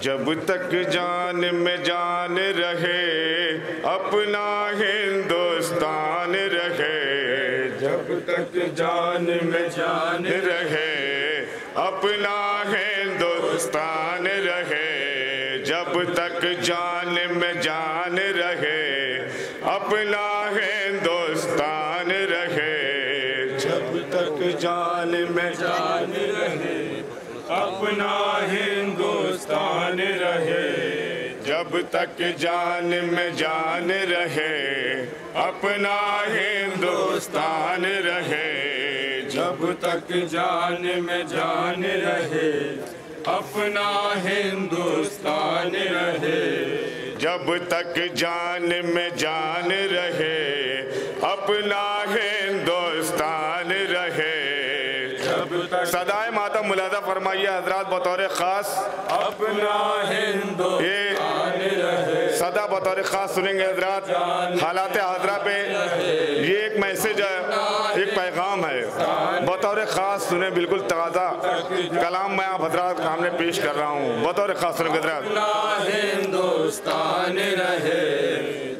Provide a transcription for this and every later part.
जब तक जान में जान रहे, अपना हिंदुस्तान रहे। जब तक जान में जान रहे, अपना हिंदुस्तान रहे। जब तक जान में जान रहे, अपना हिंदुस्तान जान में जान रहे, अपना हिंदुस्तान रहे। जब तक जान में जान रहे, अपना हिंदुस्तान रहे। जब तक जान में जान रहे, अपना हिंदुस्तान रहे। जब तक जान में जान रहे अपना सदा बतौर ख़ास सुनेंगे हजरात हालात हाजरा पे। ये एक मैसेज है एक पैगाम है। बतौर ख़ास सुने बिल्कुल ताज़ा कलाम मैं आप हजरात के सामने पेश कर रहा हूँ। बतौर ख़ास सुनेंगे हजरात। हिंदुस्तान रहे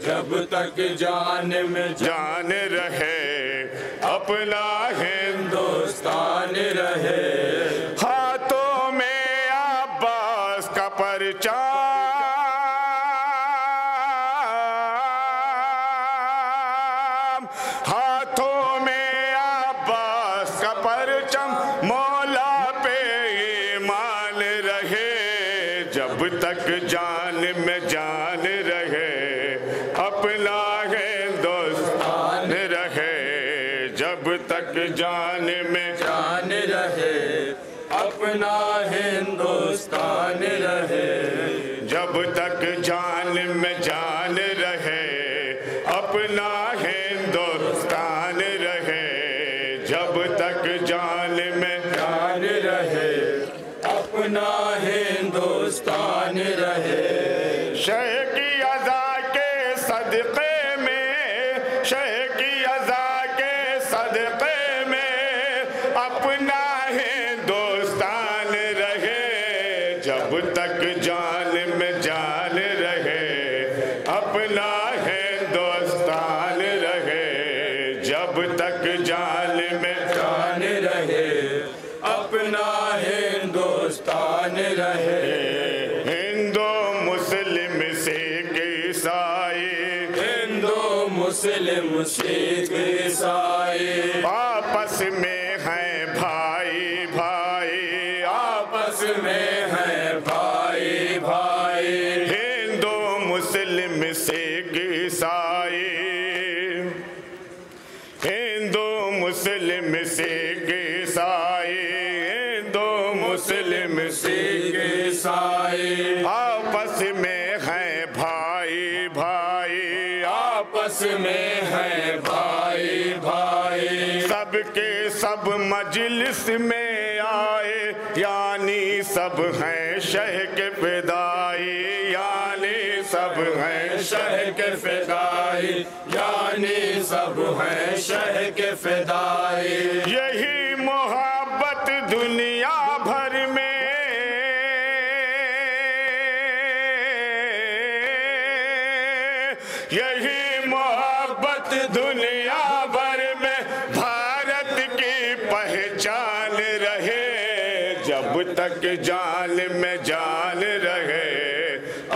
जब तक जान में जान रहे अपना हिंदुस्तान रहे। हाथों में अब्बास का परचम मौला पे ईमान रहे। जब तक जान में जान रहे, अपना हिंदुस्तान रहे। जब तक जान में जान रहे, अपना हिंदुस्तान रहे। जब तक जान में जान मुस्लिम सिख ईसाई। आपस में आपस में है भाई भाई। सबके सब मजलिस में आए, यानी सब हैं शह के फिदाई। यानी सब हैं शह के फिदाई। यानी सब है शह के फिदाई। यही मोहब्बत दुनिया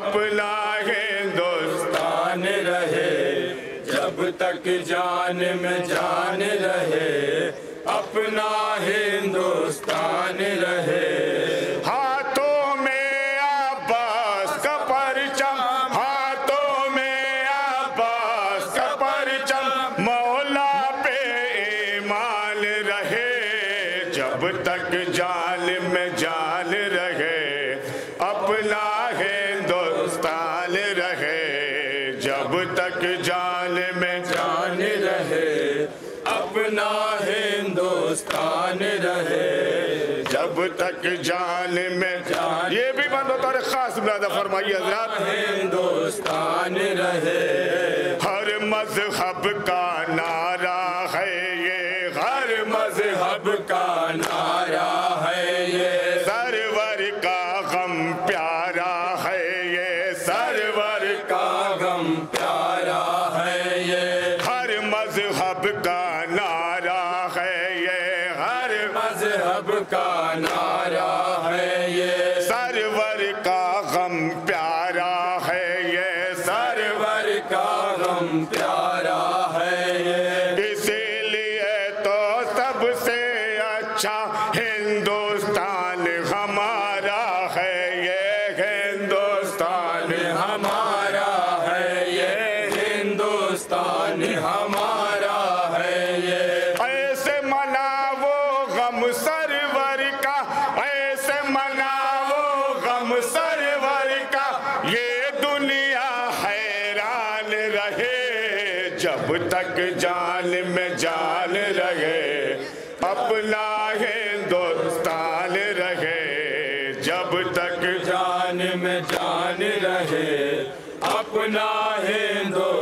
अपना हिंदुस्तान रहे, जब तक जान में जान रहे, अपना हिंदुस्तान रहे। जब तक जान में जान रहे, अपना तक जान में। ये भी बंद होता है खास मुलादा फरमाइए हजरात। हिंदुस्तान रहे। हर मज़हब का नारा गम प्यारा है ये सरवर का गम प्यारा है ये। इसीलिए तो सबसे अच्छा हिंदुस्तान हमारा है ये। हिंदुस्तान हमारा है ये। हिंदुस्तान हमारा है ये। ऐसे मनावो गम सरवर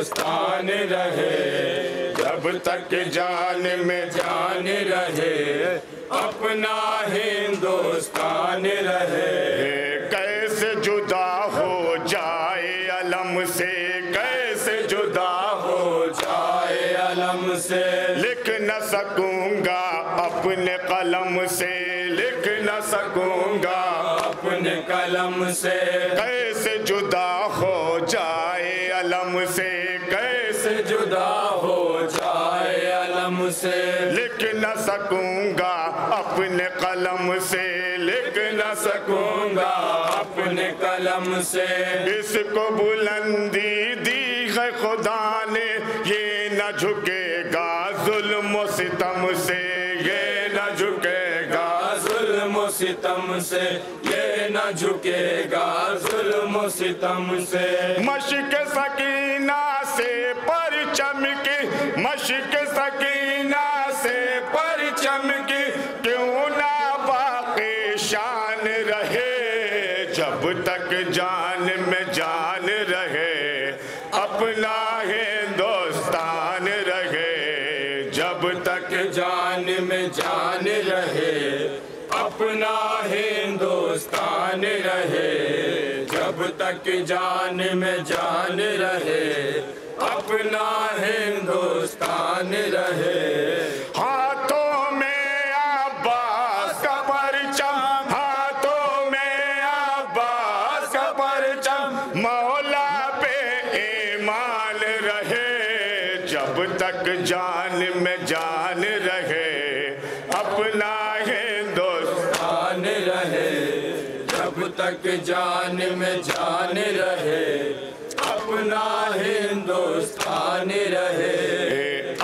हिंदुस्तान रहे जब तक जान में जान रहे अपना हिंदुस्तान रहे। कैसे जुदा हो जाए अलम से कैसे जुदा हो जाए अलम से। लिख न सकूँगा अपने कलम से लिख न सकूँगा अपने कलम से। कैसे जुदा हो से। इसको बुलंदी दी है खुदा ने, ये न झुकेगा जुल्म सितम से। ये न झुकेगा जुल्म सितम से, ये न झुकेगा जुल्म सितम से। मशक सकीना से परचम की मशक सकीना अपना हिंदुस्तान रहे, जब तक जान में जान रहे, अपना हिंदुस्तान रहे, जब तक जान में जान रहे, अपना हिंदुस्तान रहे। तक जान में जान रहे अपना हिंदुस्तान। रहे जब तक जान में जान रहे अपना हिंदुस्तान रहे।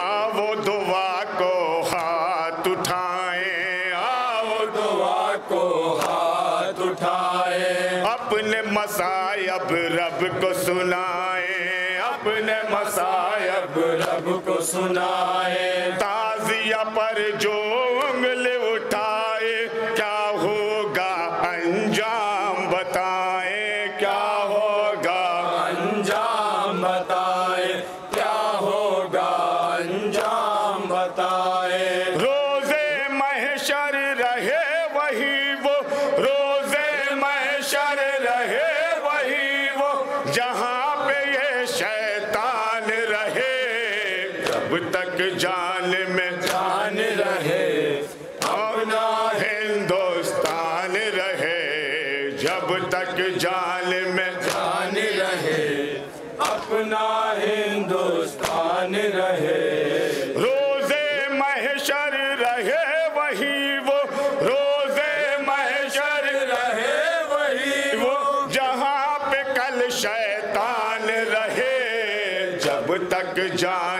आओ दुआ को हाथ उठाएँ आओ। दुआ को हाथ उठाए। अपने मसायब रब को सुनाए सुनाए। ताजिया पर जो उंगली उठाए क्या होगा अंजाम बताए? क्या होगा? अंजाम बताए जब तक जान में जान रहे, अपना हिंदुस्तान रहे। रोज़े महशर रहे वही वो, रोज़े महशर रहे वही वो, जहाँ पे कल शैतान रहे। जब तक जान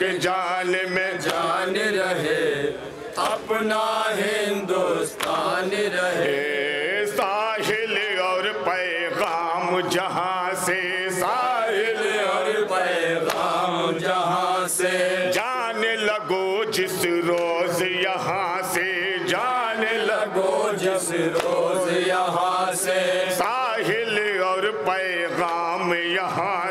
तक जान में जान रहे अपना हिंदुस्तान रहे। साहिल और पैगाम जहाँ से साहिल और पैगाम जहाँ से। जान लगो जिस रोज यहाँ से जान लगो जिस रोज यहाँ से। साहिल और पैगाम यहाँ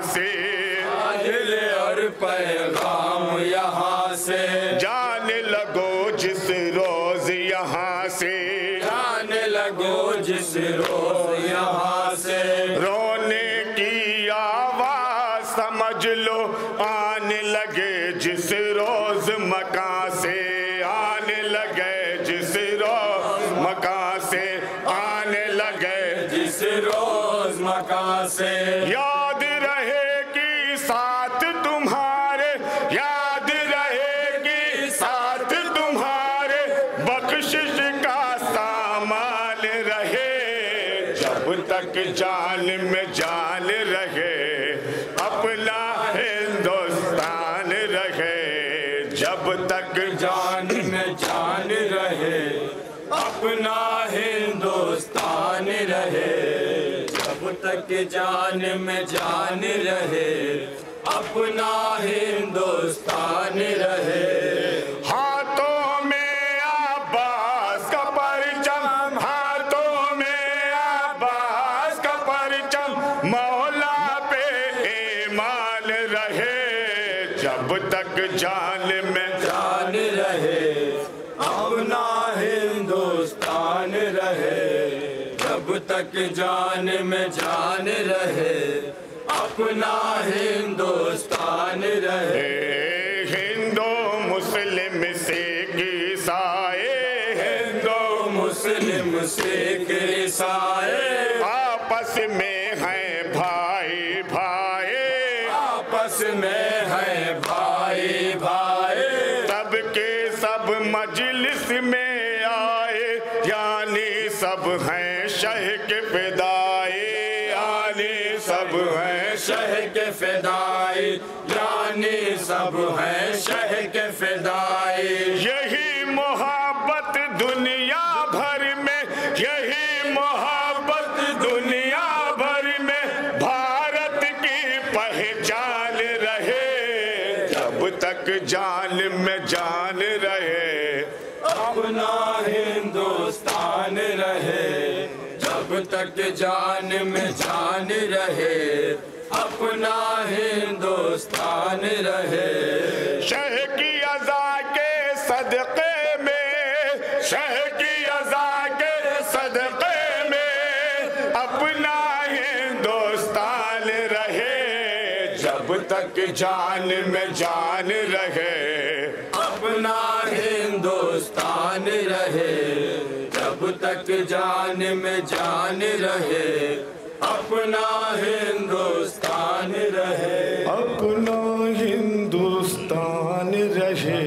आने लगे जिस रोज मकान से, आने लगे जिस रोज मकान से, आने लगे जिस रोज मकान से। याद रहेगी साथ तुम्हारे, याद साथ तुम्हारे, बख्शिश का सामान रहे। जब तक जान में जान रहे, अपना तक जान में जान रहे अपना हिंदुस्तान रहे। तक जान में जान रहे अपना हिंदुस्तान रहे। हिंदू मुस्लिम सिख ईसाए हिंदू मुस्लिम सिख ईसाए आपस में शह के फिदाए यानी सब हैं। शह के फिदाई यानी सब हैं। शह के फिदाई यही मोहब्बत दुनिया भर में यही मोहब्बत दुनिया भर में भारत की पहचान रहे। जब तक जान में जान रहे। अपना तक जान में जान रहे अपना हिंदुस्तान रहे। शह की अजा के सदक़े में शह की अजा के सदक़े में अपना हिंदुस्तान रहे। जब तक जान में जान रहे अपना हिंदुस्तान रहे। जब तक जान में जान रहे अपना हिंदुस्तान रहे। अपना हिंदुस्तान रहे।